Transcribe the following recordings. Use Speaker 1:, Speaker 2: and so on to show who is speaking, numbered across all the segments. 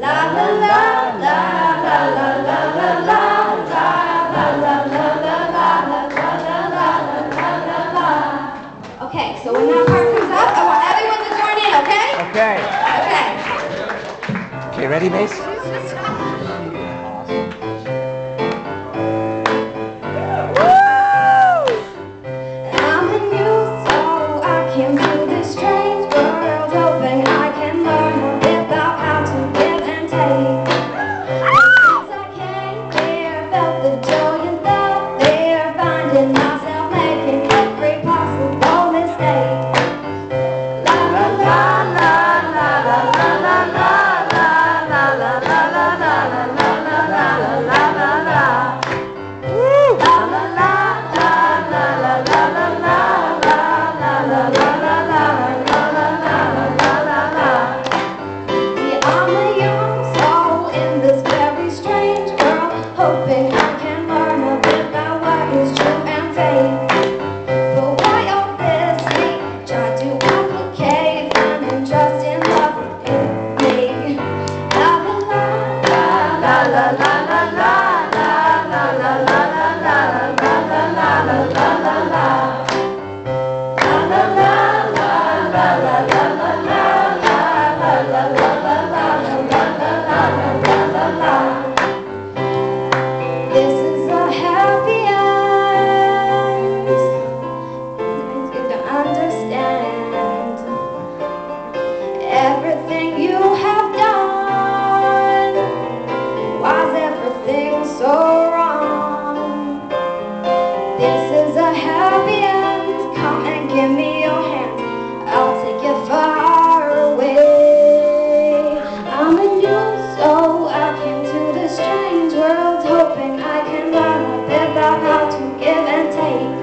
Speaker 1: La la la la la la la la la la la la la la la la la. Okay. So when that part comes up, I want everyone to join in. Okay?
Speaker 2: Okay.
Speaker 1: Okay.
Speaker 2: Okay, ready, Mace?
Speaker 1: hoping I can learn a bit about what is true and fake. But why all this hate? Try to complicate trust in love la la la la la la. So wrong? This is a happy end. Come and give me your hand. I'll take you far away. I'm a new soul. I came to this strange world, hoping I can learn a bit about how to give and take.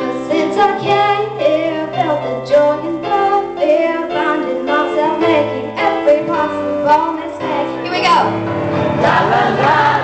Speaker 1: But since I came here, felt the joy and the fear, finding myself making every possible mistake. Here we go. La la la